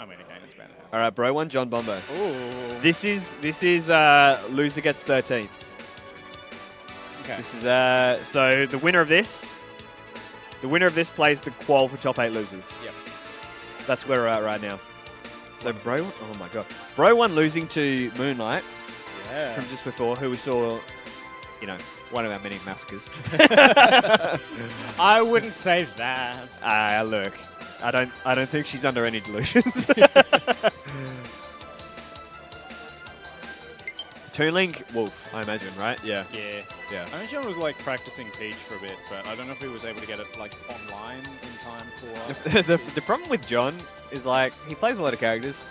I mean, again, it's better. All right, bro one, Jon Bombo. Ooh. This is this is uh, loser gets 13th. Okay. This is uh, so the winner of this, the winner of this plays the qual for top eight losers. Yep. That's where we're at right now. So bro, oh my god, bro one losing to Moonlight Yeah. from just before, who we saw, you know, one of our many massacres. I wouldn't say that. Ah, look, I don't, I don't think she's under any delusions. Toon Link Wolf, I imagine, right? Yeah, Yeah. yeah. I John was like practicing Peach for a bit, but I don't know if he was able to get it like online in time for. the, the problem with John is like he plays a lot of characters.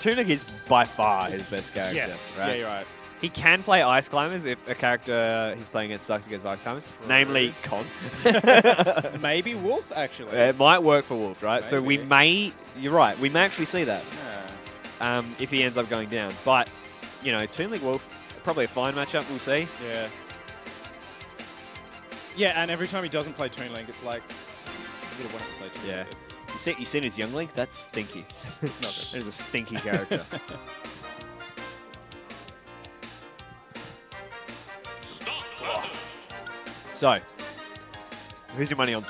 Toon Link is by far his best character. yes. right? Yeah, you're right. He can play Ice Climbers if a character he's playing against sucks against Ice Climbers, namely Con. Maybe Wolf actually. it might work for Wolf, right? So we may, you're right, we may actually see that Yeah. um, if he ends up going down. But, you know, Toon Link Wolf, probably a fine matchup, we'll see. Yeah. Yeah, and every time he doesn't play Toon Link, it's like you would have wanted to play Toon Yeah. Link. You see, you seen his Young Link? That's stinky. It's not good. That is a stinky character. so, who's your money on?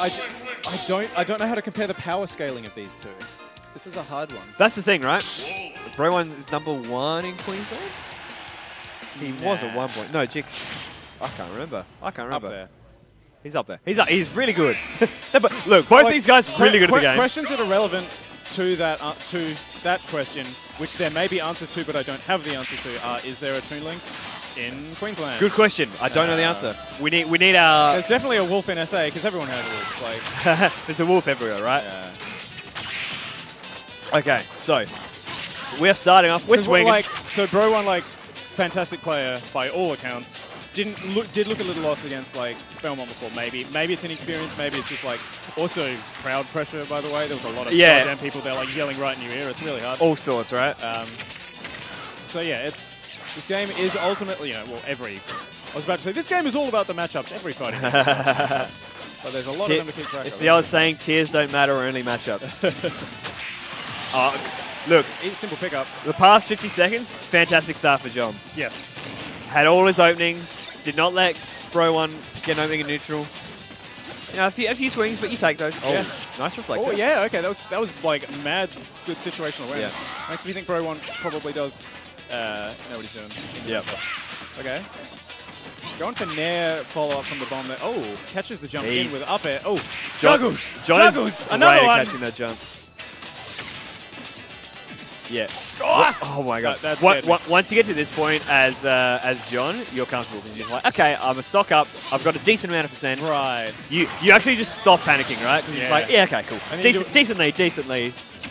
I, d- I don't I don't know how to compare the power scaling of these two. This is a hard one. That's the thing, right? Bro one is number one in Queensland. He was at one point. No, Jix. I can't remember. I can't remember. Up there. He's up there. He's up. He's really good. Look, both Like, these guys are really good at the game. Questions that are relevant to that uh, to that question, which there may be answers to, but I don't have the answer to, are: Is there a Toon Link in Queensland? Good question. I don't know the Uh, answer. We need we need our. There's definitely a wolf in SA because everyone has wolves. Like, There's a wolf everywhere, right? yeah. Okay, so we're starting off. We're 'Cause, swinging. Like, so Bro one like fantastic player by all accounts. Didn't look did look a little lost against like Belmont before. Maybe maybe it's inexperience. Maybe it's just like also crowd pressure. By the way, there was a lot of Yeah. goddamn people there like yelling right in your ear. It's really hard. all sorts, right? Um, so yeah, it's this game is ultimately you know well every. I was about to say this game is all about the matchups. Every fighting game. is about the matchups. But there's a lot of them to keep track it's of. the old saying: tiers don't matter, only matchups. uh, look, It's simple pickup. the past 50 seconds, fantastic start for John. Yes. Had all his openings, did not let Bro One get an opening in neutral. You know, a few, a few swings, but you take those. Oh, Yeah. nice reflector. Oh yeah, okay, that was that was like mad good situational awareness. Yeah. Makes me think Bro One probably does uh, he's doing. Yep. Okay. Going for Nair follow up from the bomb there. Oh, catches the jump in with up air. Oh, John, juggles. John juggles. Another one. catching that jump. Yeah. Ah! Oh my god. That- What- what- once you get to this point as uh, as John, you're comfortable you're like, okay, I'm a stock up. I've got a decent amount of percent. Right. You you actually just stop panicking, right? Yeah. It's like, yeah, okay, cool. And then you Decent, do- decent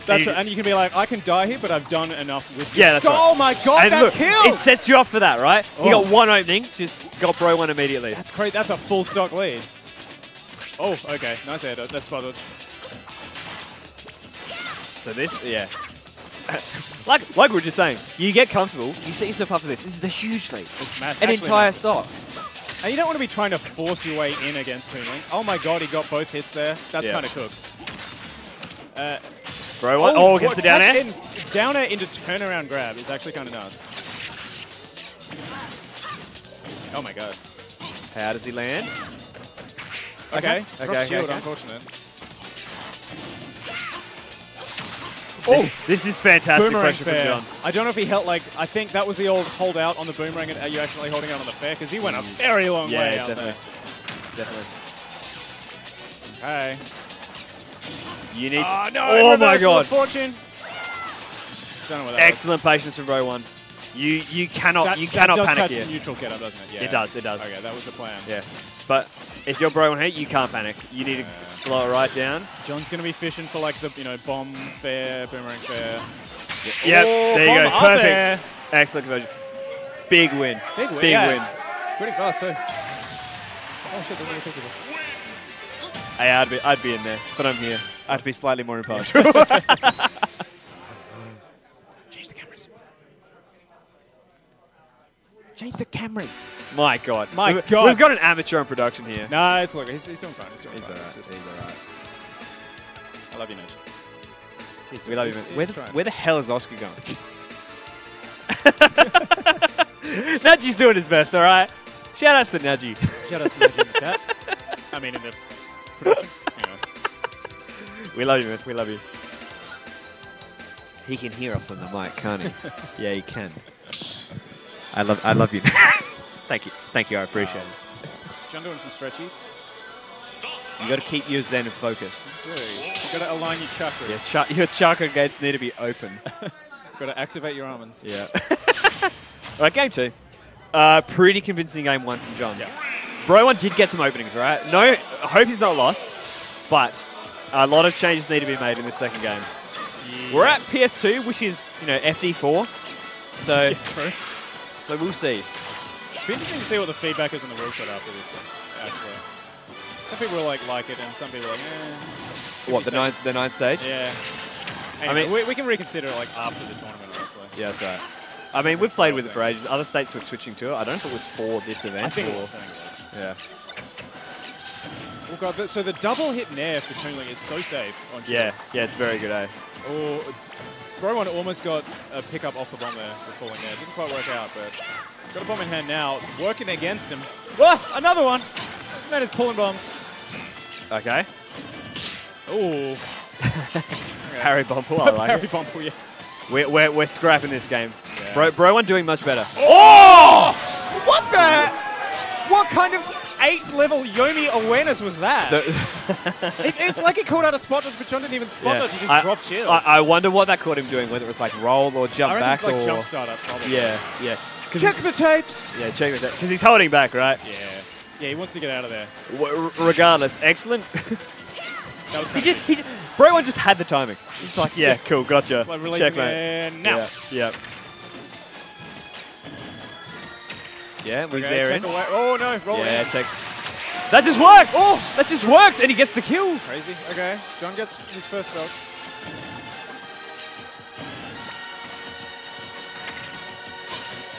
lead, decent lead. That's you- and you can be like, I can die here, but I've done enough with this. Yeah, right. Oh my god, and that look, kill! it sets you up for that, right? He Oh. got one opening, just got bro one immediately. That's great. That's a full stock lead. Oh, okay. Nice air. That's spotted. So this, yeah. like like we were just saying, you get comfortable, you set yourself up for this. This is a huge lead. An entire massive. stock. And you don't want to be trying to force your way in against Toon Link. Oh my god, he got both hits there. That's Yeah. kind of cooked. Uh, Bro one, oh, oh gets the down air. in- down air into turnaround grab is actually kind of nuts. Oh my god. How does he land? Okay. Okay, okay, shield, okay. unfortunate. Oh, this is fantastic Boomerang pressure from fair. John. I don't know if he held like I think that was the old hold out on the boomerang. And are you actually holding out on the fair? Because he went a mm. very long Yeah, way out definitely. Definitely. there. Okay. You need. Oh no! Oh my god! Fortune. Don't know what that was. Excellent patience from Bro one. You you cannot That, you cannot panic here. neutral get up, doesn't it? Yeah. It does, it does. Okay, that was the plan. Yeah, but if you're bro one hit, you can't panic. You need to slow it right down. John's gonna be fishing for like the you know bomb fair, boomerang fair. Yep, Oh, there you go. Perfect. air. Excellent conversion. Big win. Big win. Big yeah. win. Pretty fast too. Oh shit! There's another kick. Hey, I'd be I'd be in there, but I'm here. I'd be slightly more impartial. Change the cameras. Change the cameras. My God. My We've- God. We've got an amateur in production here. Nah, it's look. He's, he's doing fine. He's doing He's fine. alright. It's He's alright. I love you, Nudge. He's- We love you, he's- man. Where he's the, where the hell is Oscar going? Naji's doing his best, all right? Shout outs to Naji. Shout out to Nudge in the chat. I mean, in the production. Anyway. We love you, man. We love you. He can hear us on the mic, can't he? yeah, he can. I love, I love you. Thank you, thank you. I appreciate it. John doing some stretches. You got to keep your zen focused. Dude, you gotta align your chakras. Yeah, cha- your chakra gates need to be open. Gotta activate your almonds. yeah. All right, game two. Uh, pretty convincing game one from John. Yeah. Bro one did get some openings, right? No, I hope he's not lost, but a lot of changes need to be made in this second game. We're at PS2, which is you know FD4, so Yeah, so we'll see. Be interesting to see what the feedback is on the set after this. Actually, some people will like like it, and some people are like, eh. What the ninth the ninth stage? Yeah. I mean- we, we can reconsider it like after the tournament, honestly. Yeah, that's right. I mean, we've played with it for ages. Other states were switching to it. I don't know if it was for this event. I think or- was. I think it was. Yeah. Oh god, so the double hit nair for Toon Link is so safe on Shield. Yeah, yeah, it's very good, eh? Oh, Bro one almost got a pickup off the bomb there before falling there. Didn't quite work out, but he's got a bomb in hand now. Working against him. Oh, another one. This man is pulling bombs. Okay. Oh. Harry Bumble, I like Harry it. Bumble, yeah. We're, we're, we're scrapping this game. Yeah. Bro, bro one doing much better. Oh! What the? What kind of eight level Yomi awareness was that? The- It- it's like he called out a spot dodge, but John didn't even spot Yeah. dodge. He just I, dropped shield. I, I wonder what that caught him doing, whether it was like roll or jump I back like or jump startup, probably. yeah, yeah. Check the tapes. yeah, check this out. Because he's holding back, right? Yeah. Yeah, he wants to get out of there. W- regardless, excellent. That was he just, he just, bro one just had the timing. He's like, yeah, cool, gotcha. like Checkmate. and now. Yeah, yeah. Yeah, we're there in. away. Oh no, roll Yeah, take. That just works. Oh, that just works, and he gets the kill. Crazy. Okay, John gets his first stock.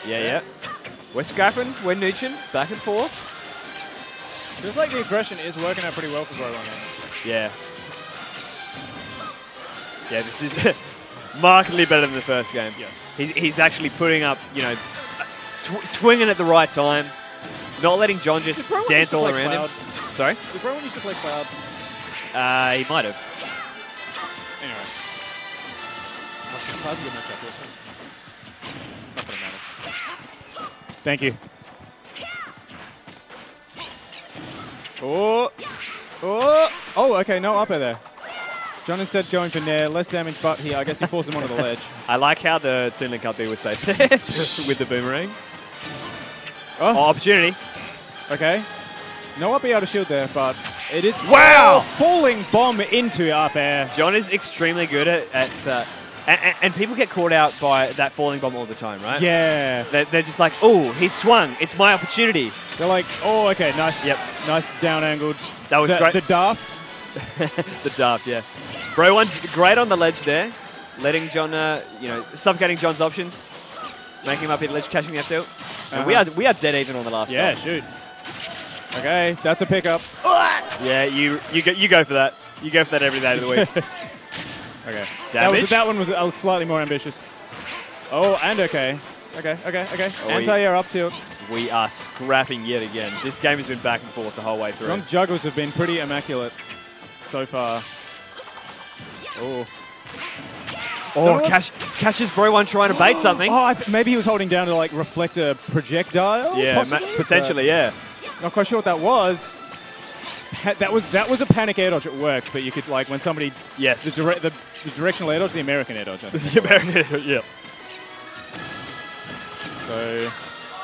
Yeah, yeah. We're scrapping. We're nooching. Back and forth. Feels like the aggression is working out pretty well for Bro Yeah. Yeah, this is markedly better than the first game. Yes. He's, he's actually putting up, you know, sw- swinging at the right time, not letting John just Did Bro used dance all around Cloud? him. Sorry? Did Bro used to play Cloud? Uh, he might have. Anyway. Cloud's a good matchup. here. Not that it matters. Thank you. Oh. Oh. Oh, okay, no upper there. John instead going for Nair, less damage, but here, I guess he forced him onto the ledge. I like how the Toon Link up there was safe with the boomerang. Oh, Oh, opportunity. okay. No up air out of shield there, but it is Wow! Falling bomb into up air. John is extremely good at, at uh, and, and people get caught out by that falling bomb all the time, right? Yeah. They're, they're just like, oh, he swung. It's my opportunity. They're like, oh, okay, nice. Yep. Nice down angled. That was the, great. The daft. the daft, yeah. Bro, one great on the ledge there, letting John, uh, you know, suffocating John's options, making him up hit ledge, catching the F tilt. And we are Uh-huh. we are dead even on the last. Yeah, stop. shoot. Okay, that's a pickup. Yeah, you you go you go for that. You go for that every day of the week. Okay. That, was, Damage. that one was uh, slightly more ambitious. Oh, and okay. Okay, okay, okay. Oh, he- Anti-air up tilt. we are scrapping yet again. This game has been back and forth the whole way through. John's juggles have been pretty immaculate so far. Oh. Oh, catch, catches Bro one trying to bait something. Oh, I maybe he was holding down to like reflect a projectile. yeah, possibly? Uh, potentially, yeah. Not quite sure what that was. Pa- that was that was a panic air dodge. It worked, but you could like when somebody Yes. the, dire- the, the directional air dodge, the American air dodge. I think. the American, yeah. So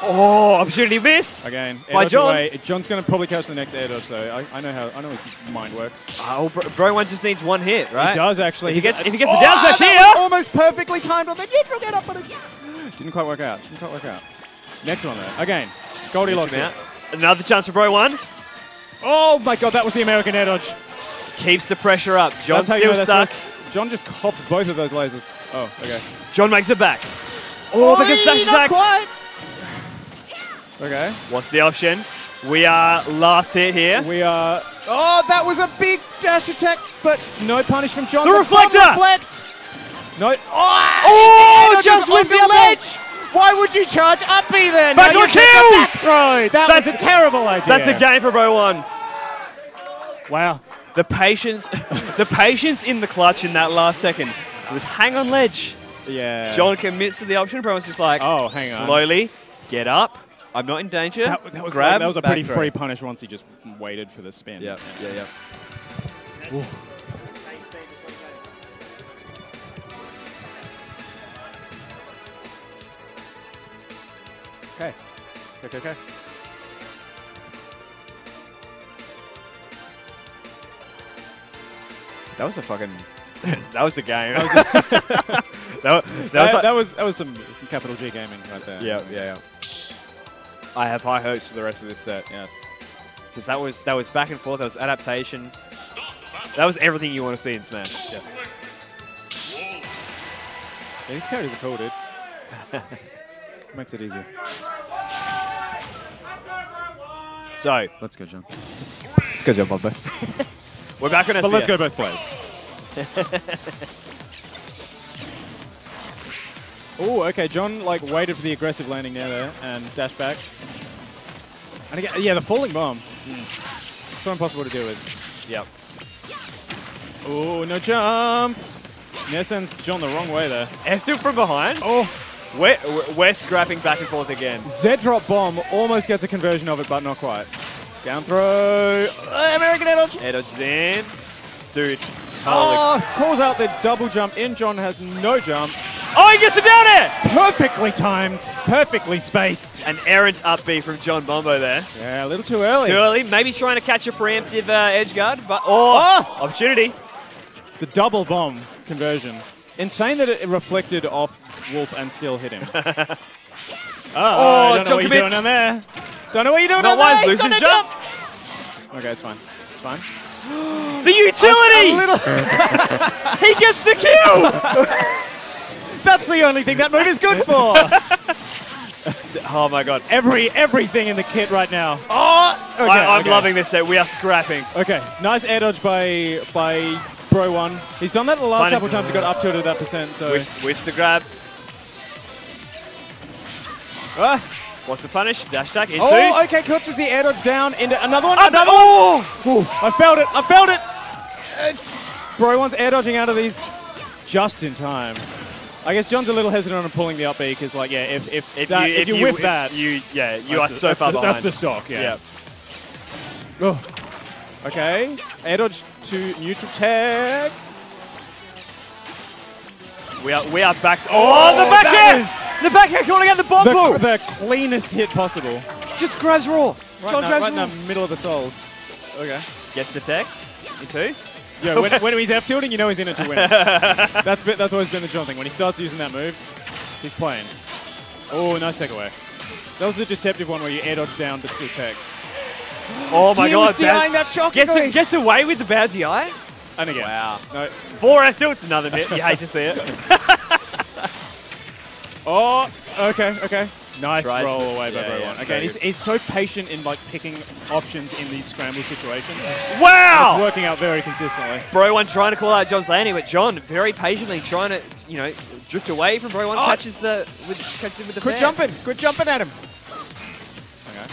Oh, opportunity miss. again, air By John. away. John's going to probably catch the next air dodge. though. I, I know how I know his mind works. Oh, bro, bro one just needs one hit, right? He does actually. If he gets- if he gets the oh, down smash here! almost perfectly timed on the neutral get up, but it didn't quite work out. Didn't quite work out. Next one though. Again, Goldilocks. Him it. out. Another chance for Bro one. Oh my god, that was the American air dodge. Keeps the pressure up. John's That's you still know stuck. John just copped both of those lasers. Oh, okay. John makes it back. Oh, the Oi, gets dash not quite. Okay. What's the option? We are last hit here. We are. Oh, that was a big dash attack, but no punish from John. The bomb reflector! Reflect. No. Oh, Oh, Just on the the ledge. Why would you charge up B then? Back No, door you take the kills! That That's- was a terrible idea. That's a game for Bro One. Wow. The patience, the patience in the clutch in that last second was hang on ledge. Yeah. John commits to the option. Bro was just like, Oh, hang on. slowly get up. I'm not in danger. That, that was Grab. that was a pretty throw. free punish once he just waited for the spin. Yeah, yeah, yeah. Okay. Okay. Okay. That was a fucking. that was the game. That was, that, was- that was like- that was that was some capital G gaming right there. yeah, yeah, yeah. I have high hopes for the rest of this set. Yes. Because that was that was back and forth. That was adaptation. That was everything you want to see in Smash. Yes. Yeah, these characters are cool, dude. Makes it easier. So Let's go, John. let's go, Jon Bombo. We're back on. But let's go both ways. oh, okay. John like waited for the aggressive landing there, there and dash back. And again, yeah, the falling bomb. Hmm. So impossible to deal with. Yep. Oh, no jump. Nair sends John the wrong way there. And still from behind. Oh, We're, we're- scrapping back and forth again. Z drop bomb almost gets a conversion of it, but not quite. Down throw. American air dodge. Air in. Dude. Oh, calls out the double jump in. John has no jump. Oh, he gets it down air! Perfectly timed, perfectly spaced. An errant up B from Jon Bombo there. Yeah, a little too early. Too early. Maybe trying to catch a preemptive uh, edge guard, but oh, Oh! opportunity. The double bomb conversion. Insane that it reflected off Wolf and still hit him. oh, Oh, don't know what you're doing down there. Don't know what you're doing Not down there. loses gonna jump. Okay, it's fine. It's fine. The utility! He gets the kill! That's the only thing that move is good for. oh my god. Every everything in the kit right now. Oh, okay, I, I'm okay. loving this set. We are scrapping. Okay, nice air dodge by by Bro One. He's done that the last couple of times. He got up to it at that percent. So Wish, wish to grab. Ah. What's the punish? Dash attack into. oh, okay, catches the air dodge down into another one. Up- another oh! one. Ooh, I felt it. I felt it. Uh, Bro One's air dodging out of these just in time. I guess John's a little hesitant on pulling the up B because, like, yeah, if if, If that, you, if, you, whiff if that, you yeah, you are so far the, behind. That's the stock. Yeah. yeah. Oh. Okay, air dodge to neutral tag. We are we are back. To, oh, oh the back air! The back air calling out the bomb. The, the cleanest hit possible. Just grabs raw. Right, John in, grabs right in the middle of the souls. Okay. Gets the tech. Into. Yeah, when, when he's F tilting, you know he's in it to win. that's been, that's always been the John thing. When he starts using that move, he's playing. Oh, nice takeaway. That was the deceptive one where you air dodge down but still tech. Oh my He god. was DIing that shockingly. Gets, gets away with the bad DI. and again. Wow. No. Four F tilts, another bit. You hate to see it. Oh, okay, okay. Nice Tries roll to- away by yeah, Bro yeah, One. very Okay, he's, he's so patient in like picking options in these scramble situations. Wow It's working out very consistently. Bro one trying to call out John's landing, but John very patiently trying to, you know, drift away from Bro one, Oh. catches the with catches him with the Quit fair. jumping. Quit jumping at him. Okay.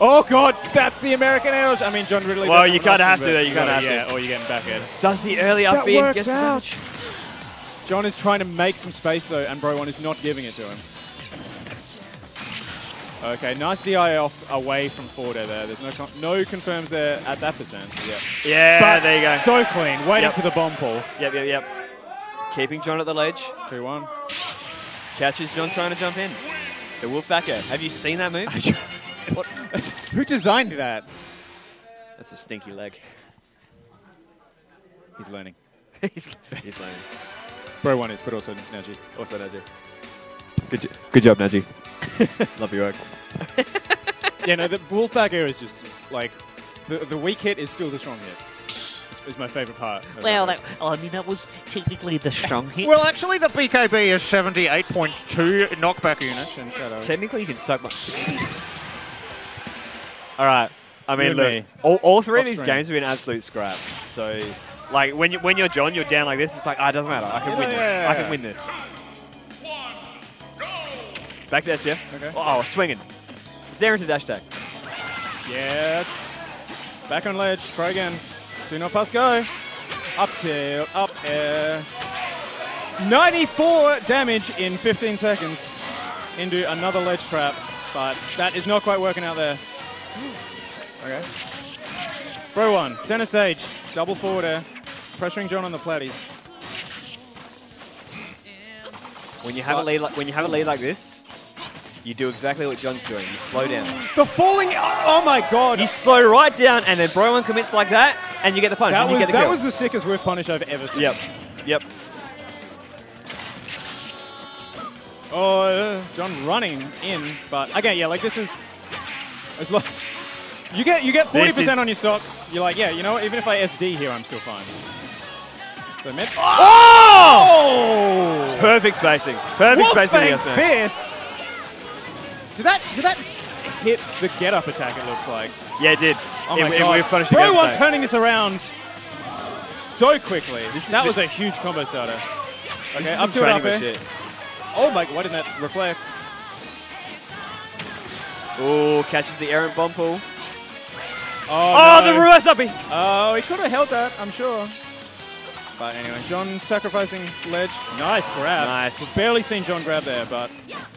Oh god, that's the American air. I mean, John Ridley. Well, you an kinda have to there, you kinda gotta- have to. Yeah, or you're getting back in. Does the early up That B and works gets out. damage. John is trying to make some space though, and Bro One is not giving it to him. Okay, nice DI off away from forward there. There's no con- no confirms there at that percent. Yeah. Yeah, But there you go. So clean, waiting Yep. for the bomb pull. Yep, yep, yep. Keeping John at the ledge. Two one. Catches John trying to jump in. The wolf backer. Have you seen that move? What? Who designed that? That's a stinky leg. He's learning. he's, he's learning. Bro One is, but also Naji. Also, Najee. Good, good job, Najee. Love your work. Yeah, no, the Wolfback air is just like the the weak hit is still the strong hit. It's, it's my favorite part. Well, that. that, I mean, that was technically the strong hit. Well, actually, the BKB is 78.2 knockback units. Action shadow. Technically, you can suck my. All right. I mean, look, me. all, all three of these screen. games have been absolute scraps. So, like, when, you, when you're John, you're down like this. It's like, ah, it doesn't matter. I can win this. Yeah. I can win this. Back to SPF. Okay. Oh, swinging. Zero into dash tag. Yeah, it's back on ledge. Try again. Do not pass go. Up tilt, up air. 94 damage in 15 seconds into another ledge trap, but that is not quite working out there. Okay. Bro one, center stage, double forward air, pressuring John on the platties. When you have a lead, like, when you have a lead like this, you do exactly what John's doing. You slow down. The falling, oh my god! You slow right down, and then Bro one commits like that, and you get the punch. That was the that was the sickest whiff punish I've ever seen. Yep. Yep. Oh, uh, John running in, but again, yeah, like this is, it's like you get you get forty This is- percent on your stock. You're like, yeah, you know, what, even if I SD here, I'm still fine. So mid. Oh! Perfect spacing. Perfect spacing. Wolfang fist. Did that did that hit the get up attack? It looked like. Yeah, it did. Oh It- my it- god! punished the Bro one turning this around so quickly. This is that was a huge combo starter. Okay, up tilt, up air. Oh my! Why didn't that reflect? Oh, catches the errant bomb pull. Oh, Oh, no. the reverse uppy. Oh, he could have held that, I'm sure. But anyway, John sacrificing ledge. Nice grab. Nice. We've barely seen John grab there, but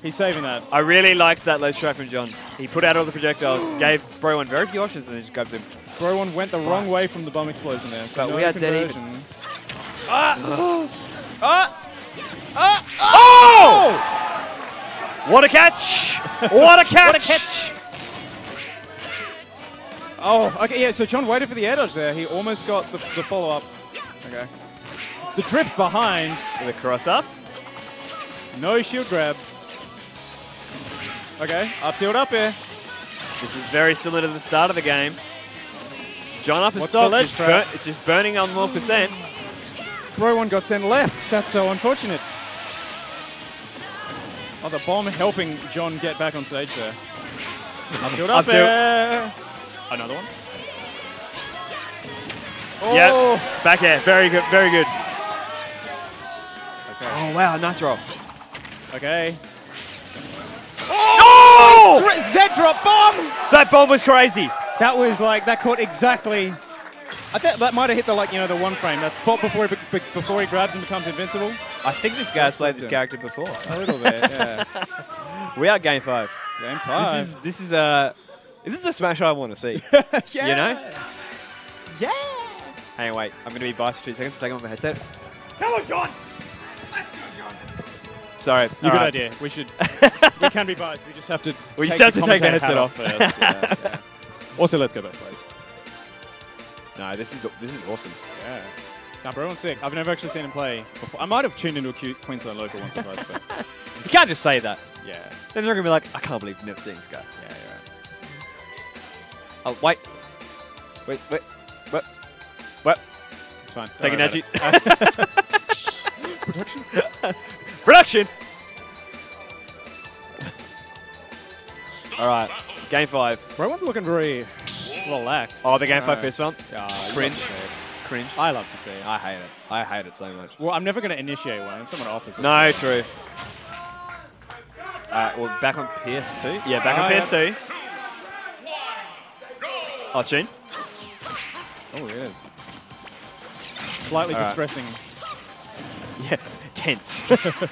he's saving that. I really liked that ledge trap from John. He put out all the projectiles, gave Bro one very few options, and then just grabs him. Bro one went the wrong way from the bomb explosion there. So But no we are dead even. conversion. Ah! ah! Ah! Oh! What a catch! What a catch! What a catch! Oh, okay, yeah, so John waited for the air dodge there. He almost got the, the follow up. Okay. The drift behind. With a cross up. No shield grab. Okay, up tilt up air. This is very similar to the start of the game. John up a What's the stop, ledge just, trap? burn, just burning on more percent. Bro one got sent left. That's so unfortunate. Oh, the bomb helping John get back on stage there. Up tilt up Up tilt. air. Another one. Oh. Yep. Back air. Very good. Very good. Okay. Oh, wow. Nice roll. Okay. Oh! oh! Dr- Z drop bomb. That bomb was crazy. That was like that caught exactly. I think that might have hit the like you know the one frame that spot before he be- be- before he grabs and becomes invincible. I think this guy's played this character before. A little bit, yeah. We are game five. Game This five. is this is a this is a smash I want to see. yeah. You know? Yeah. Hang on, wait. I'm going to be biased for two seconds. Take off my headset. Come on, John. Sorry. You All good right. idea. We should. we can be biased. We just have to. We take just have to take the commentator headset off first. Yeah, yeah. Also, let's go both ways. No, this is this is awesome. Yeah. Now, bro, one's sick. I've never actually seen him play before. I might have tuned into a Q- Queensland local once or twice, but You can't just say that. yeah. Then they're going to be like, I can't believe you've never seen this guy. Yeah, you're right. Oh, wait. Wait, wait. What? What? It's fine. Take an Don't worry edgy. Production? Production! All right. Game five. Bro, one's looking very relaxed. Oh, the game five Alright. fist bump. You Cringe. love to see it. Cringe. I love to see it. I hate it. I hate it so much. Well, I'm never going to initiate one. If someone offers it. No, true. Uh, well, back on PS2. Yeah, back on Ah, yeah. PS2. Oh, tune. Oh, it is. Slightly Alright. distressing. Yeah, tense.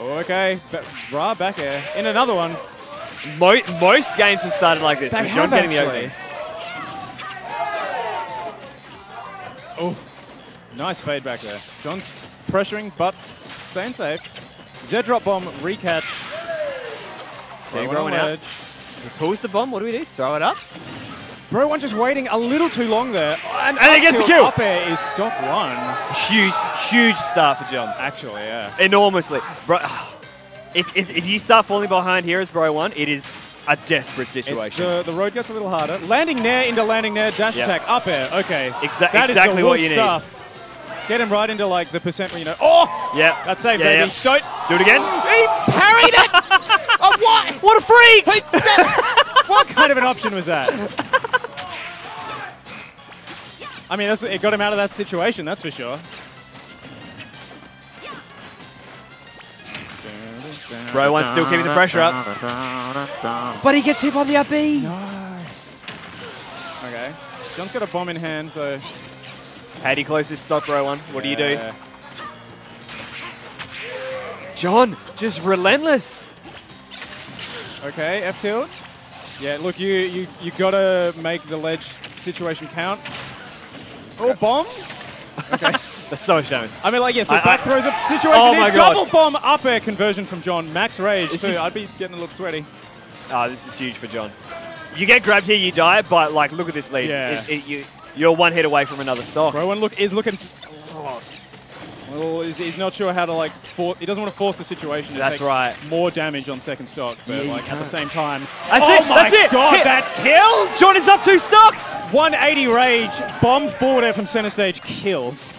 Okay. Ba- Ra back air. In another one. Mo- most games have started like this. They with John getting the actually. opening. Oh, nice fade back there. John's pressuring, but staying safe. Z drop bomb, recatch. Bro one one on out. ledge. Pulls the bomb. What do we do? Throw it up. Bro one just waiting a little too long there. And, And he gets the kill. Up air is stop one. Huge, huge start for John. Actually, yeah. Enormously. Bro, if, if, if you start falling behind here as Bro 1, it is a desperate situation. the, the road gets a little harder. Landing there into landing there, dash Yeah. attack, up air. Okay. Exa- That is exactly what you need. stuff. Get him right into like the percent where you know. Oh! yeah. That's safe, Yeah, baby. yeah. Don't. Do it again. He parried it! oh, what? What a freak! what kind of an option was that? I mean, that's, it got him out of that situation, that's for sure. Bro One still keeping the pressure up. But he gets hit by the up B. Okay. John's got a bomb in hand, so. How do you close this stock, Bro One? What do you do? John, just relentless. Okay, F tilt. Yeah, look, you you you gotta make the ledge situation count. Oh, bomb. Okay. That's so shame. I mean, like, yeah, so I- back I- throws a situation. Oh my God. Double bomb up air conversion from John. Max rage, This too. is- I'd be getting a little sweaty. Oh, this is huge for John. You get grabbed here, you die, but like, look at this lead. Yeah. It- it- you, you're one hit away from another stock. Rowan look is looking lost. Well, he's, he's not sure how to like. For, he doesn't want to force the situation. To That's take right. More damage on second stock, but Yeah, like at the same time. That's oh it, my that's it. god, that kill! John is up two stocks. 180 rage, bomb forward air from center stage kills.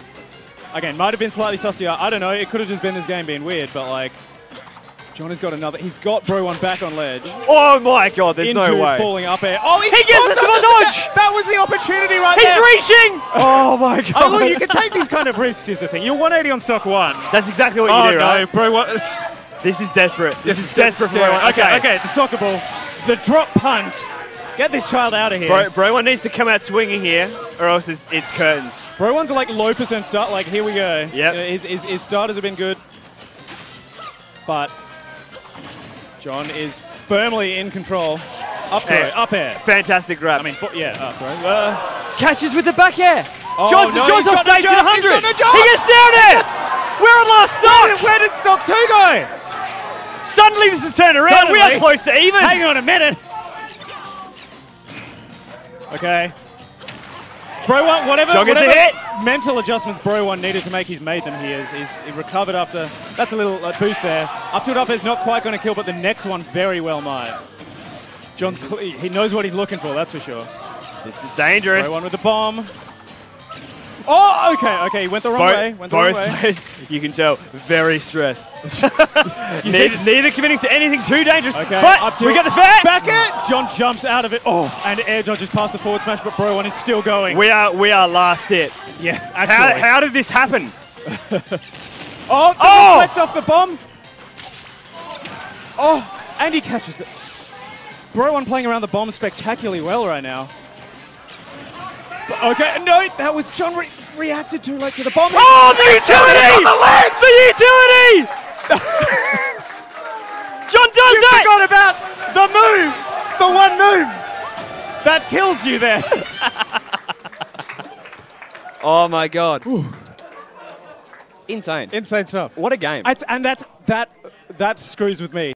Again, might have been slightly out. I don't know. It could have just been this game being weird, but like, John has got another. He's got Bro One back on ledge. Oh my god, there's into no way. falling up air. Oh, he, He gets the double dodge! That was the opportunity right He's there. reaching! Oh my god. Oh, look, you can take these kind of risks. Is the thing. You're 180 on stock one. That's exactly what oh you do, no, right? Bro One. This is desperate. This, is Scary. desperate for Bro One. Okay, okay, the soccer ball, the drop punt. Get this child out of here. Bro, One needs to come out swinging here, or else it's, it's curtains. Bro one's like low percent start. Like here we go. Yep. Uh, His, his, his starters have been good, but John is firmly in control. Up throw, up air. Fantastic grab. I mean, yeah, up throw. Uh, catches with the back air. Oh, Johnson, no, John's off stage to the jump, he's 100. got no jump. He gets down there. We're on last where, stock. where did stock two go? Suddenly this has turned around. We are close to even. Hang on a minute. Okay. Bro one, whatever, whatever hit. mental adjustments Bro one needed to make, he's made them. He is. He's he recovered after. That's a little uh, boost there. Up to it up is not quite going to kill, but the next one very well might. John's he knows what he's looking for. That's for sure. This is dangerous. Bro one with the bomb. Oh, okay, okay. He went the wrong Both, way. Went the both wrong way. players, you can tell, very stressed. neither, neither committing to anything too dangerous. Okay, but up to we got the fan. Back it. John jumps out of it. Oh, and air dodges past the forward smash, but Bro one is still going. We are we are last hit. yeah, How, actually. how did this happen? Oh, the Oh! reflects off the bomb. Oh, and he catches it. Bro one playing around the bomb spectacularly well right now. Okay, no, that was John re- reacted too late to the bomb. Oh, the utility! The, the, utility! John does You that! forgot about the move, the one move that kills you there. Oh my god. Insane. Insane stuff. What a game. It's- and that that that screws with me.